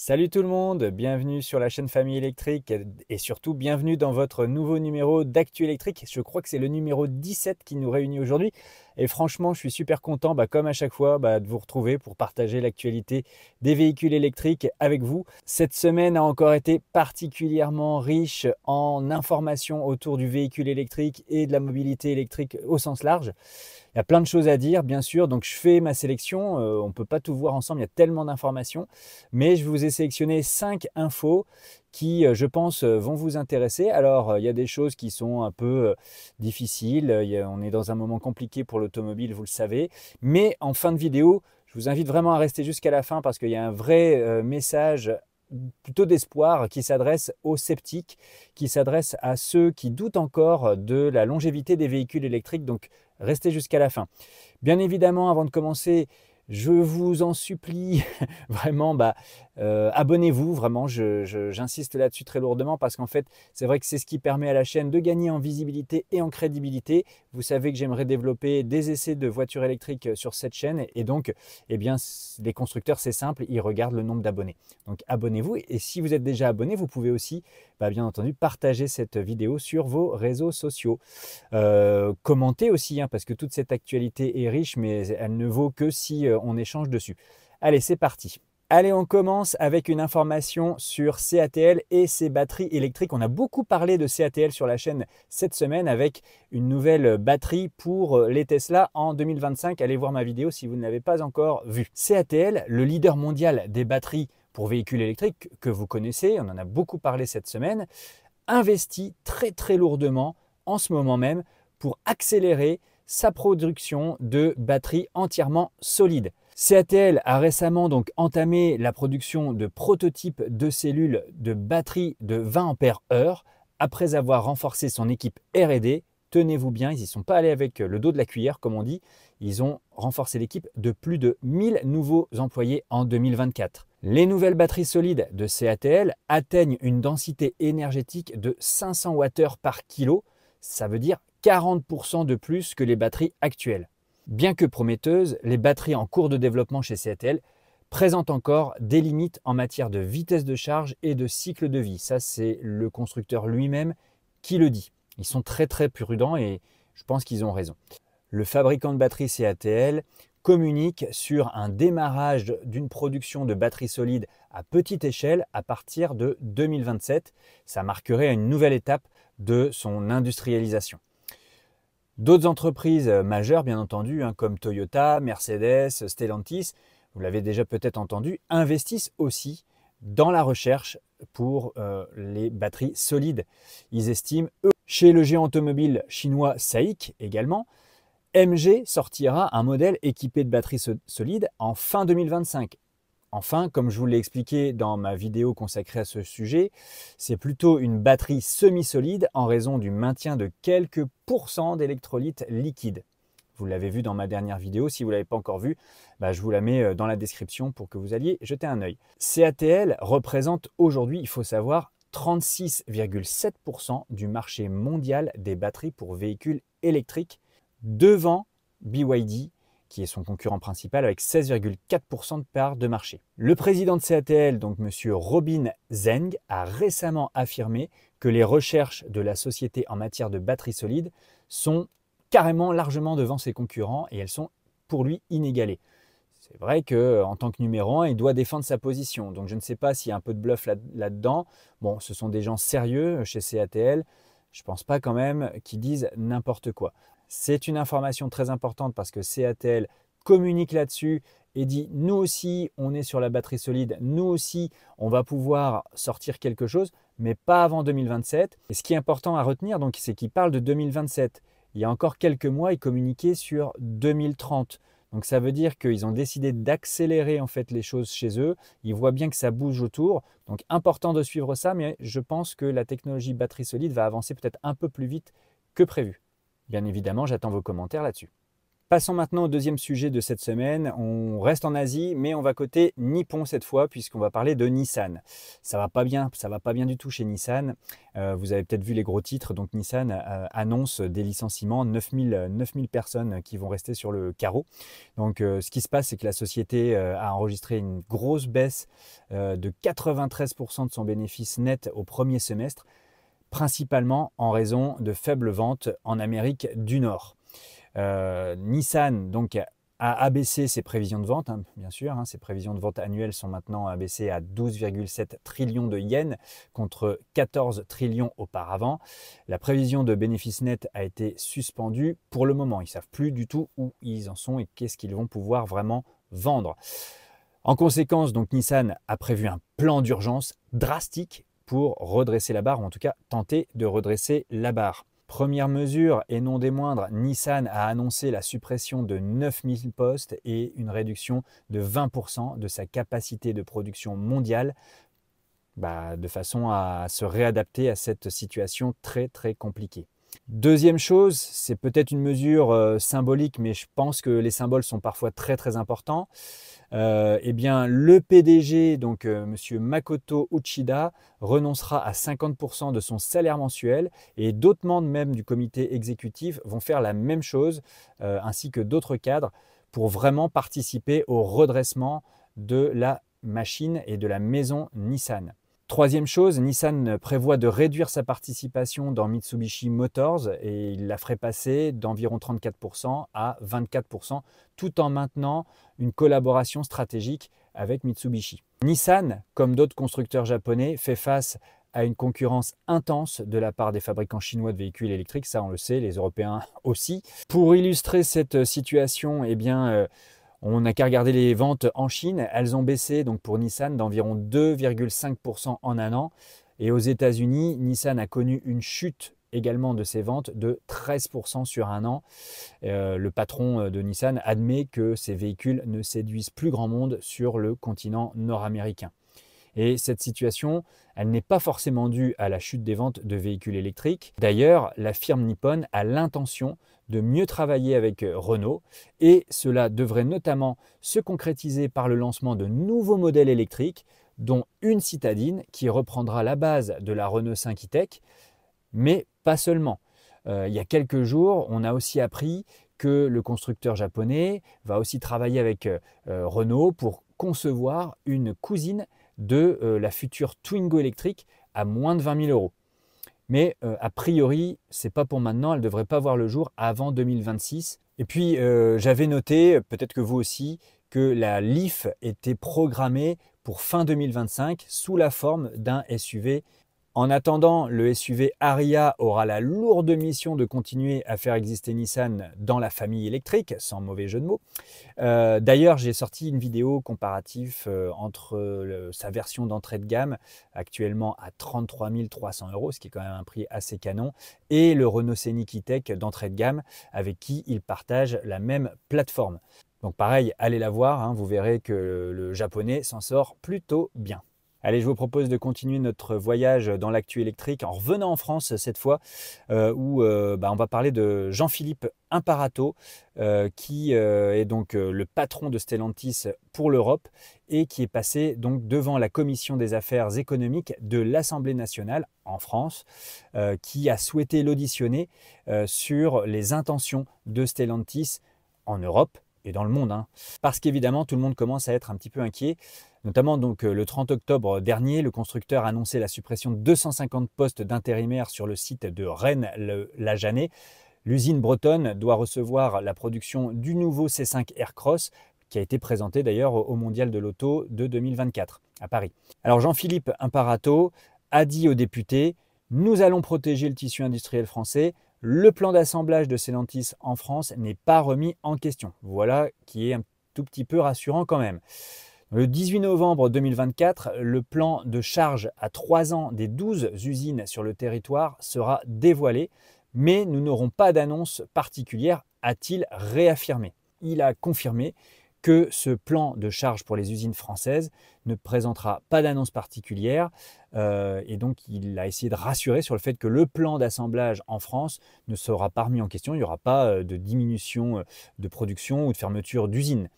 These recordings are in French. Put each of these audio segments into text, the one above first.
Salut tout le monde, bienvenue sur la chaîne Famille électrique et surtout bienvenue dans votre nouveau numéro d'Actu électrique. Je crois que c'est le numéro 17 qui nous réunit aujourd'hui et franchement je suis super content bah, comme à chaque fois bah, de vous retrouver pour partager l'actualité des véhicules électriques avec vous. Cette semaine a encore été particulièrement riche en informations autour du véhicule électrique et de la mobilité électrique au sens large. Il y a plein de choses à dire, bien sûr, donc je fais ma sélection. Euh, on ne peut pas tout voir ensemble, il y a tellement d'informations. Mais je vous ai sélectionné 5 infos qui, euh, je pense, euh, vont vous intéresser. Alors, il y a des choses qui sont un peu difficiles. on est dans un moment compliqué pour l'automobile, vous le savez. Mais en fin de vidéo, je vous invite vraiment à rester jusqu'à la fin parce qu'il y a un vrai message plutôt d'espoir qui s'adresse aux sceptiques, qui s'adresse à ceux qui doutent encore de la longévité des véhicules électriques. Donc restez jusqu'à la fin. Bien évidemment, avant de commencer, je vous en supplie, vraiment, bah, euh, abonnez-vous, vraiment, j'insiste là-dessus très lourdement parce qu'en fait, c'est vrai que c'est ce qui permet à la chaîne de gagner en visibilité et en crédibilité. Vous savez que j'aimerais développer des essais de voitures électriques euh, sur cette chaîne et donc, eh bien, les constructeurs, c'est simple, ils regardent le nombre d'abonnés. Donc, abonnez-vous et si vous êtes déjà abonné, vous pouvez aussi, bah, bien entendu, partager cette vidéo sur vos réseaux sociaux. Euh, commentez aussi, hein, parce que toute cette actualité est riche, mais elle ne vaut que si on échange dessus. Allez, c'est parti. Allez, on commence avec une information sur CATL et ses batteries électriques. On a beaucoup parlé de CATL sur la chaîne cette semaine avec une nouvelle batterie pour les Tesla en 2025. Allez voir ma vidéo si vous ne l'avez pas encore vue. CATL, le leader mondial des batteries pour véhicules électriques que vous connaissez, on en a beaucoup parlé cette semaine, investit très très lourdement en ce moment même pour accélérer sa production de batteries entièrement solides. CATL a récemment donc entamé la production de prototypes de cellules de batteries de 20 Ah après avoir renforcé son équipe R&D. Tenez-vous bien, ils n'y sont pas allés avec le dos de la cuillère comme on dit. Ils ont renforcé l'équipe de plus de 1000 nouveaux employés en 2024. Les nouvelles batteries solides de CATL atteignent une densité énergétique de 500 Wh par kilo. Ça veut dire 40% de plus que les batteries actuelles. Bien que prometteuses, les batteries en cours de développement chez CATL présentent encore des limites en matière de vitesse de charge et de cycle de vie. Ça, c'est le constructeur lui-même qui le dit. Ils sont très très prudents et je pense qu'ils ont raison. Le fabricant de batteries CATL communique sur un démarrage d'une production de batteries solides à petite échelle à partir de 2027. Ça marquerait une nouvelle étape de son industrialisation. D'autres entreprises euh, majeures, bien entendu, hein, comme Toyota, Mercedes, Stellantis, vous l'avez déjà peut-être entendu, investissent aussi dans la recherche pour euh, les batteries solides. Ils estiment, eux, chez le géant automobile chinois SAIC également, MG sortira un modèle équipé de batteries solides en fin 2025. Enfin, comme je vous l'ai expliqué dans ma vidéo consacrée à ce sujet, c'est plutôt une batterie semi-solide en raison du maintien de quelques pourcents d'électrolytes liquides. Vous l'avez vu dans ma dernière vidéo, si vous ne l'avez pas encore vu, bah, je vous la mets euh, dans la description pour que vous alliez jeter un œil. CATL représente aujourd'hui, il faut savoir, 36,7% du marché mondial des batteries pour véhicules électriques, devant BYD qui est son concurrent principal, avec 16,4% de part de marché. Le président de CATL, donc M. Robin Zeng, a récemment affirmé que les recherches de la société en matière de batteries solides sont carrément largement devant ses concurrents et elles sont pour lui inégalées. C'est vrai qu'en tant que numéro 1, il doit défendre sa position. Donc je ne sais pas s'il y a un peu de bluff là-dedans. bon, ce sont des gens sérieux chez CATL. Je ne pense pas quand même qu'ils disent n'importe quoi. C'est une information très importante parce que CATL communique là-dessus et dit nous aussi on est sur la batterie solide, nous aussi on va pouvoir sortir quelque chose, mais pas avant 2027. Et ce qui est important à retenir, donc, c'est qu'il parle de 2027. Il y a encore quelques mois, il communiquait sur 2030. Donc ça veut dire qu'ils ont décidé d'accélérer en fait les choses chez eux. Ils voient bien que ça bouge autour. Donc important de suivre ça, mais je pense que la technologie batterie solide va avancer peut-être un peu plus vite que prévu. Bien évidemment, j'attends vos commentaires là-dessus. Passons maintenant au deuxième sujet de cette semaine. On reste en Asie, mais on va côté Nippon cette fois, puisqu'on va parler de Nissan. Ça va pas bien, ça va pas bien du tout chez Nissan. Euh, vous avez peut-être vu les gros titres. Donc Nissan euh, annonce des licenciements, 9000, 9000 personnes qui vont rester sur le carreau. Donc euh, ce qui se passe, c'est que la société a enregistré une grosse baisse de 93% de son bénéfice net au premier semestre, principalement en raison de faibles ventes en Amérique du Nord. Euh, Nissan donc, a abaissé ses prévisions de vente, hein, bien sûr. Hein. ses prévisions de vente annuelles sont maintenant abaissées à 12,7 trillions de yens contre 14 trillions auparavant. La prévision de bénéfice net a été suspendue pour le moment. Ils ne savent plus du tout où ils en sont et qu'est-ce qu'ils vont pouvoir vraiment vendre. En conséquence, donc Nissan a prévu un plan d'urgence drastique pour redresser la barre, ou en tout cas tenter de redresser la barre. Première mesure, et non des moindres, Nissan a annoncé la suppression de 9000 postes et une réduction de 20% de sa capacité de production mondiale, bah, de façon à se réadapter à cette situation très très compliquée. Deuxième chose, c'est peut-être une mesure euh, symbolique, mais je pense que les symboles sont parfois très très importants. Euh, eh bien, le PDG, donc euh, Monsieur Makoto Uchida, renoncera à 50% de son salaire mensuel et d'autres membres même du comité exécutif vont faire la même chose, ainsi que d'autres cadres, pour vraiment participer au redressement de la machine et de la maison Nissan. Troisième chose, Nissan prévoit de réduire sa participation dans Mitsubishi Motors et il la ferait passer d'environ 34% à 24% tout en maintenant une collaboration stratégique avec Mitsubishi. Nissan, comme d'autres constructeurs japonais, fait face à une concurrence intense de la part des fabricants chinois de véhicules électriques, ça on le sait, les Européens aussi. Pour illustrer cette situation, eh bien, euh, on n'a qu'à regarder les ventes en Chine. Elles ont baissé donc pour Nissan d'environ 2,5% en un an. Et aux États-Unis, Nissan a connu une chute également de ses ventes de 13% sur un an. Euh, le patron euh, de Nissan admet que ces véhicules ne séduisent plus grand monde sur le continent nord-américain. Et cette situation, elle n'est pas forcément due à la chute des ventes de véhicules électriques. D'ailleurs, la firme Nippon a l'intention de mieux travailler avec euh, Renault et cela devrait notamment se concrétiser par le lancement de nouveaux modèles électriques dont une citadine qui reprendra la base de la Renault 5 e-Tech, mais pas seulement. Euh, il y a quelques jours, on a aussi appris que le constructeur japonais va aussi travailler avec euh, Renault pour concevoir une cousine de la future Twingo électrique à moins de 20 000 euros. Mais euh, a priori, c'est pas pour maintenant, elle ne devrait pas voir le jour avant 2026. Et puis, euh, j'avais noté, peut-être que vous aussi, que la Leaf était programmée pour fin 2025 sous la forme d'un SUV en attendant, le SUV Aria aura la lourde mission de continuer à faire exister Nissan dans la famille électrique, sans mauvais jeu de mots. Euh, d'ailleurs, j'ai sorti une vidéo comparative euh, entre sa version d'entrée de gamme, actuellement à 33 300 euros, ce qui est quand même un prix assez canon, et le Renault Scenic E-Tech d'entrée de gamme, avec qui il partage la même plateforme. Donc pareil, allez la voir, hein, vous verrez que le japonais s'en sort plutôt bien. Allez, je vous propose de continuer notre voyage dans l'actu électrique en revenant en France cette fois, euh, où euh, bah, on va parler de Jean-Philippe Imparato, euh, qui est donc le patron de Stellantis pour l'Europe et qui est passé donc devant la commission des affaires économiques de l'Assemblée nationale en France, qui a souhaité l'auditionner sur les intentions de Stellantis en Europe et dans le monde. Hein. Parce qu'évidemment, tout le monde commence à être un petit peu inquiet. Notamment donc euh, le 30 octobre dernier, le constructeur a annoncé la suppression de 250 postes d'intérimaires sur le site de Rennes-la Janée. L'usine bretonne doit recevoir la production du nouveau C5 Aircross qui a été présenté d'ailleurs au Mondial de l'Auto de 2024 à Paris. Alors Jean-Philippe Imparato a dit aux députés Nous allons protéger le tissu industriel français. Le plan d'assemblage de Stellantis en France n'est pas remis en question. Voilà qui est un tout petit peu rassurant quand même. Le 18 novembre 2024, le plan de charge à 3 ans des 12 usines sur le territoire sera dévoilé, mais nous n'aurons pas d'annonce particulière, a-t-il réaffirmé. Il a confirmé que ce plan de charge pour les usines françaises ne présentera pas d'annonce particulière euh, et donc il a essayé de rassurer sur le fait que le plan d'assemblage en France ne sera pas remis en question, il n'y aura pas euh, de diminution euh, de production ou de fermeture d'usines.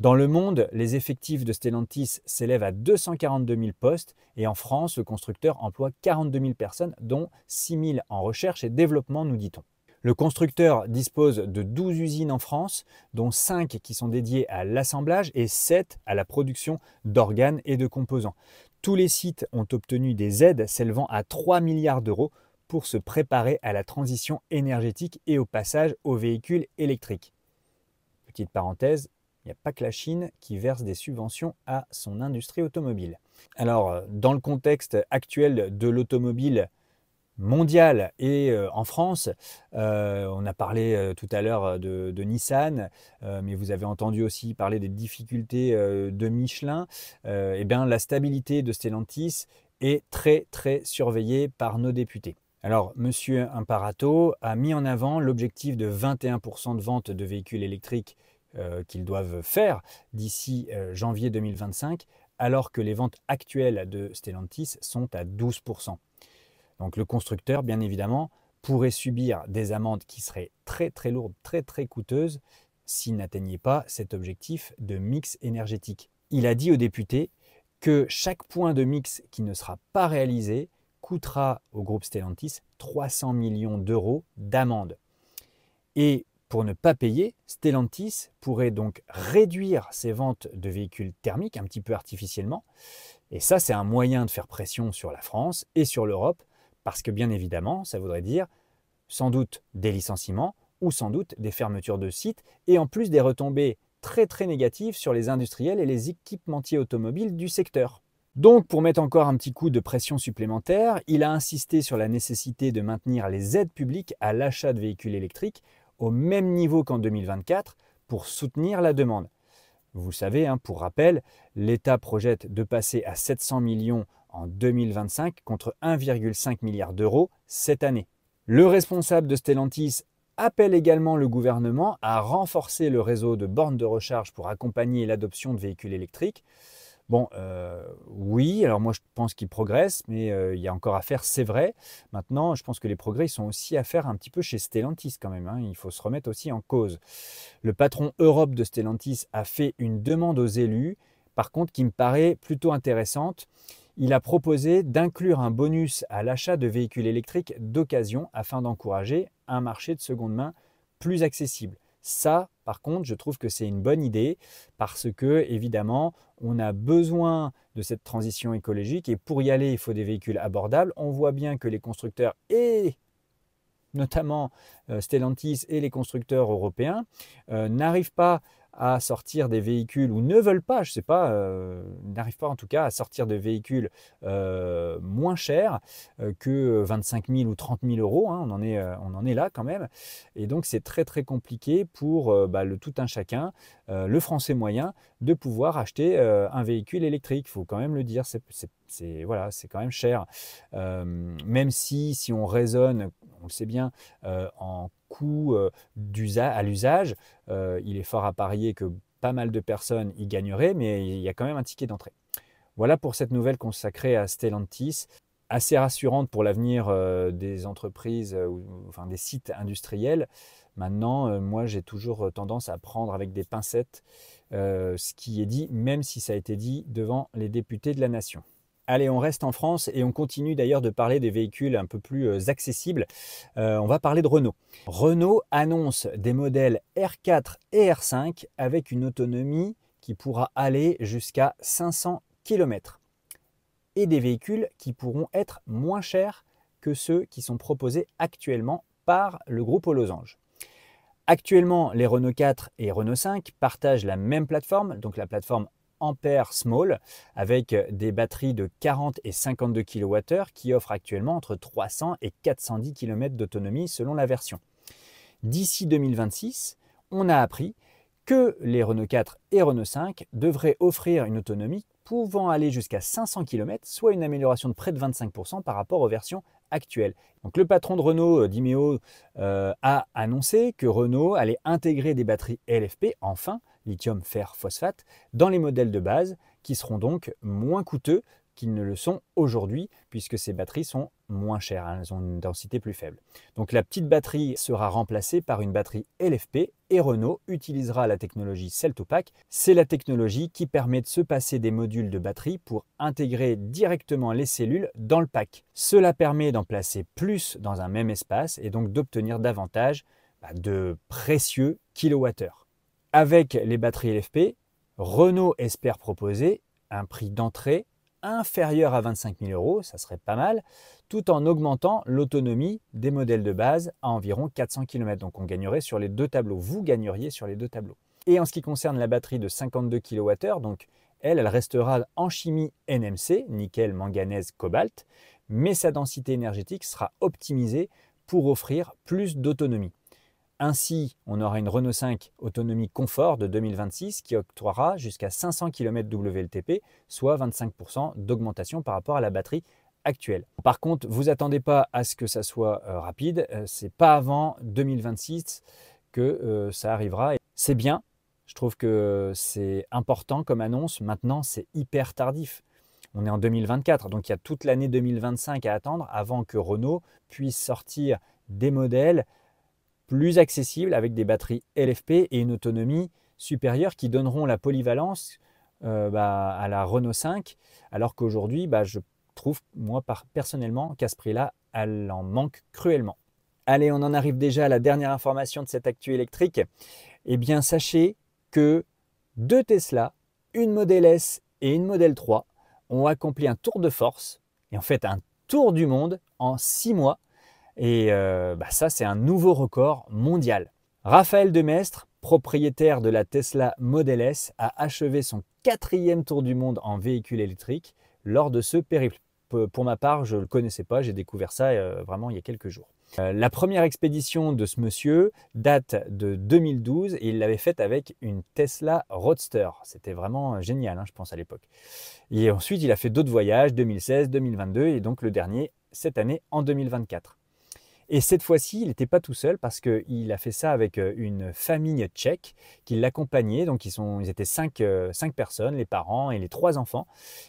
Dans le monde, les effectifs de Stellantis s'élèvent à 242 000 postes et en France, le constructeur emploie 42 000 personnes, dont 6 000 en recherche et développement, nous dit-on. Le constructeur dispose de 12 usines en France, dont 5 qui sont dédiées à l'assemblage et 7 à la production d'organes et de composants. Tous les sites ont obtenu des aides s'élevant à 3 milliards d'euros pour se préparer à la transition énergétique et au passage aux véhicules électriques. Petite parenthèse, il n'y a pas que la Chine qui verse des subventions à son industrie automobile. Alors, dans le contexte actuel de l'automobile, mondiale et euh, en France. Euh, on a parlé euh, tout à l'heure de, Nissan, mais vous avez entendu aussi parler des difficultés de Michelin. eh bien, la stabilité de Stellantis est très très surveillée par nos députés. Alors, Monsieur Imparato a mis en avant l'objectif de 21% de vente de véhicules électriques qu'ils doivent faire d'ici janvier 2025, alors que les ventes actuelles de Stellantis sont à 12%. Donc le constructeur, bien évidemment, pourrait subir des amendes qui seraient très très lourdes, très très coûteuses s'il n'atteignait pas cet objectif de mix énergétique. Il a dit aux députés que chaque point de mix qui ne sera pas réalisé coûtera au groupe Stellantis 300 millions d'euros d'amende. Et pour ne pas payer, Stellantis pourrait donc réduire ses ventes de véhicules thermiques un petit peu artificiellement. Et ça, c'est un moyen de faire pression sur la France et sur l'Europe parce que bien évidemment, ça voudrait dire sans doute des licenciements ou sans doute des fermetures de sites et en plus des retombées très très négatives sur les industriels et les équipementiers automobiles du secteur. Donc pour mettre encore un petit coup de pression supplémentaire, il a insisté sur la nécessité de maintenir les aides publiques à l'achat de véhicules électriques au même niveau qu'en 2024 pour soutenir la demande. Vous savez, hein, pour rappel, l'État projette de passer à 700 millions en 2025 contre 1,5 milliard d'euros cette année. Le responsable de Stellantis appelle également le gouvernement à renforcer le réseau de bornes de recharge pour accompagner l'adoption de véhicules électriques. Bon, euh, oui, alors moi je pense qu'il progresse, mais euh, il y a encore à faire, c'est vrai. Maintenant, je pense que les progrès sont aussi à faire un petit peu chez Stellantis quand même. Hein. Il faut se remettre aussi en cause. Le patron Europe de Stellantis a fait une demande aux élus, par contre, qui me paraît plutôt intéressante il a proposé d'inclure un bonus à l'achat de véhicules électriques d'occasion afin d'encourager un marché de seconde main plus accessible. Ça, par contre, je trouve que c'est une bonne idée parce que, évidemment, on a besoin de cette transition écologique et pour y aller, il faut des véhicules abordables. On voit bien que les constructeurs et notamment euh, Stellantis et les constructeurs européens, euh, n'arrivent pas à sortir des véhicules ou ne veulent pas, je ne sais pas, euh, n'arrivent pas en tout cas à sortir de véhicules euh, moins chers euh, que 25 000 ou 30 000 euros. Hein, on, en est, là quand même. Et donc c'est très très compliqué pour bah, le tout un chacun, le français moyen, de pouvoir acheter un véhicule électrique. Il faut quand même le dire, c'est voilà, quand même cher. même si, si on raisonne, on le sait bien, en coût euh, à l'usage, euh, il est fort à parier que pas mal de personnes y gagneraient, mais il y a quand même un ticket d'entrée. Voilà pour cette nouvelle consacrée à Stellantis, assez rassurante pour l'avenir euh, des entreprises, ou enfin des sites industriels. Maintenant, moi, j'ai toujours tendance à prendre avec des pincettes ce qui est dit, même si ça a été dit devant les députés de la nation. Allez, on reste en France et on continue d'ailleurs de parler des véhicules un peu plus euh, accessibles. Euh, on va parler de Renault. Renault annonce des modèles R4 et R5 avec une autonomie qui pourra aller jusqu'à 500 km. Et des véhicules qui pourront être moins chers que ceux qui sont proposés actuellement par le groupe aux losanges. Actuellement, les Renault 4 et Renault 5 partagent la même plateforme, donc la plateforme Ampère Small avec des batteries de 40 et 52 kWh qui offrent actuellement entre 300 et 410 km d'autonomie selon la version. D'ici 2026, on a appris que les Renault 4 et Renault 5 devraient offrir une autonomie pouvant aller jusqu'à 500 km, soit une amélioration de près de 25% par rapport aux versions actuelles. Donc le patron de Renault, euh, Dimeo, euh, a annoncé que Renault allait intégrer des batteries LFP, enfin, lithium, fer, phosphate, dans les modèles de base qui seront donc moins coûteux qu'ils ne le sont aujourd'hui, puisque ces batteries sont moins chères, hein, elles ont une densité plus faible. Donc la petite batterie sera remplacée par une batterie LFP Renault utilisera la technologie Cell-to-Pack. C'est la technologie qui permet de se passer des modules de batterie pour intégrer directement les cellules dans le pack. Cela permet d'en placer plus dans un même espace et donc d'obtenir davantage bah, de précieux kilowattheures. Avec les batteries LFP, Renault espère proposer un prix d'entrée inférieur à 25 000 euros, ça serait pas mal, tout en augmentant l'autonomie des modèles de base à environ 400 km. Donc on gagnerait sur les deux tableaux, vous gagneriez sur les deux tableaux. Et en ce qui concerne la batterie de 52 kWh, donc elle, elle restera en chimie NMC, nickel, manganèse, cobalt, mais sa densité énergétique sera optimisée pour offrir plus d'autonomie. Ainsi, on aura une Renault 5 autonomie confort de 2026 qui octroiera jusqu'à 500 km WLTP, soit 25% d'augmentation par rapport à la batterie actuelle. Par contre, vous attendez pas à ce que ça soit euh, rapide, euh, c'est pas avant 2026 que euh, ça arrivera. C'est bien, je trouve que c'est important comme annonce. Maintenant, c'est hyper tardif. On est en 2024, donc il y a toute l'année 2025 à attendre avant que Renault puisse sortir des modèles plus accessibles avec des batteries LFP et une autonomie supérieure qui donneront la polyvalence euh, bah, à la Renault 5, alors qu'aujourd'hui, bah, je trouve, moi personnellement, qu'à ce prix-là, elle en manque cruellement. Allez, on en arrive déjà à la dernière information de cette actu électrique. Eh bien, sachez que deux Tesla, une Model S et une Model 3, ont accompli un tour de force, et en fait un tour du monde en six mois et euh, bah, ça, c'est un nouveau record mondial. Raphaël Demestre, propriétaire de la Tesla Model S, a achevé son quatrième tour du monde en véhicule électrique lors de ce périple. Pour ma part, je ne le connaissais pas, j'ai découvert ça euh, vraiment il y a quelques jours. Euh, la première expédition de ce monsieur date de 2012 et il l'avait faite avec une Tesla Roadster. C'était vraiment génial, hein, je pense, à l'époque. Et ensuite, il a fait d'autres voyages, 2016, 2022 et donc le dernier cette année en 2024. Et cette fois-ci, il n'était pas tout seul parce qu'il a fait ça avec euh, une famille tchèque qui l'accompagnait. Donc ils, étaient cinq, euh, cinq, personnes, les parents et les trois enfants.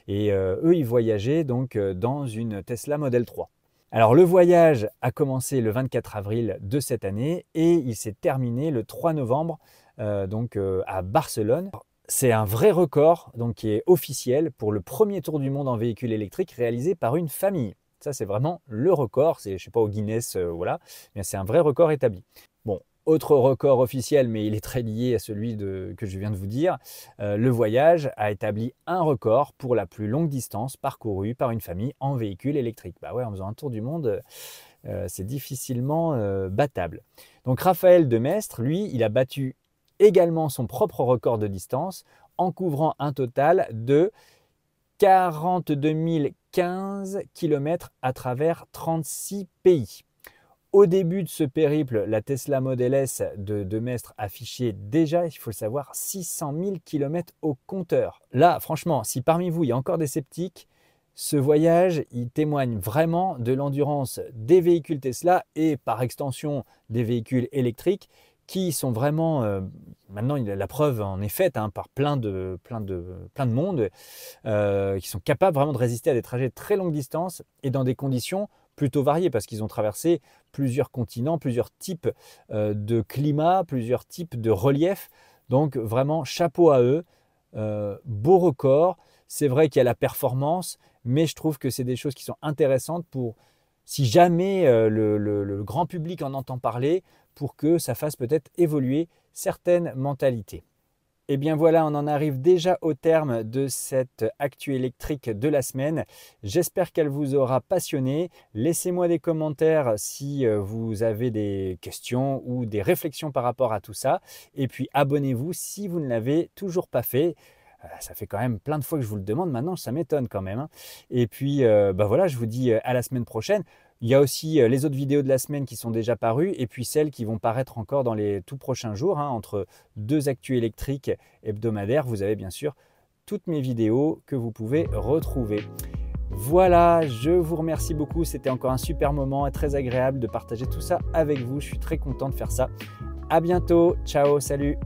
Et euh, eux, ils voyageaient donc dans une Tesla Model 3. Alors le voyage a commencé le 24 avril de cette année et il s'est terminé le 3 novembre donc à Barcelone. C'est un vrai record donc qui est officiel pour le premier tour du monde en véhicule électrique réalisé par une famille. Ça, c'est vraiment le record. C'est, je sais pas, au Guinness, euh, voilà. Mais c'est un vrai record établi. Bon, autre record officiel, mais il est très lié à celui que je viens de vous dire. Euh, le voyage a établi un record pour la plus longue distance parcourue par une famille en véhicule électrique. Bah ouais, en faisant un tour du monde, euh, c'est difficilement battable. Donc Raphaël Demestre, lui, il a battu également son propre record de distance en couvrant un total de 42 015 km à travers 36 pays. Au début de ce périple, la Tesla Model S de, de Mestre affichait déjà, il faut le savoir, 600 000 km au compteur. Là, franchement, si parmi vous il y a encore des sceptiques, ce voyage, il témoigne vraiment de l'endurance des véhicules Tesla et par extension des véhicules électriques qui sont vraiment, euh, maintenant la preuve en est faite hein, par plein de, plein de, plein de monde, euh, qui sont capables vraiment de résister à des trajets de très longue distance et dans des conditions plutôt variées parce qu'ils ont traversé plusieurs continents, plusieurs types euh, de climats, plusieurs types de reliefs. Donc vraiment chapeau à eux, beau record. C'est vrai qu'il y a la performance, mais je trouve que c'est des choses qui sont intéressantes pour si jamais le grand public en entend parler, pour que ça fasse peut-être évoluer certaines mentalités. Et eh bien voilà, on en arrive déjà au terme de cette actu électrique de la semaine. J'espère qu'elle vous aura passionné. Laissez-moi des commentaires si euh, vous avez des questions ou des réflexions par rapport à tout ça. Et puis abonnez-vous si vous ne l'avez toujours pas fait. Euh, ça fait quand même plein de fois que je vous le demande maintenant, ça m'étonne quand même. Hein. Et puis, euh, bah voilà, je vous dis à la semaine prochaine. Il y a aussi euh, les autres vidéos de la semaine qui sont déjà parues et puis celles qui vont paraître encore dans les tout prochains jours. Hein, entre deux actus électriques hebdomadaires, vous avez bien sûr toutes mes vidéos que vous pouvez retrouver. Voilà, je vous remercie beaucoup. C'était encore un super moment et très agréable de partager tout ça avec vous. Je suis très content de faire ça. À bientôt. Ciao, salut.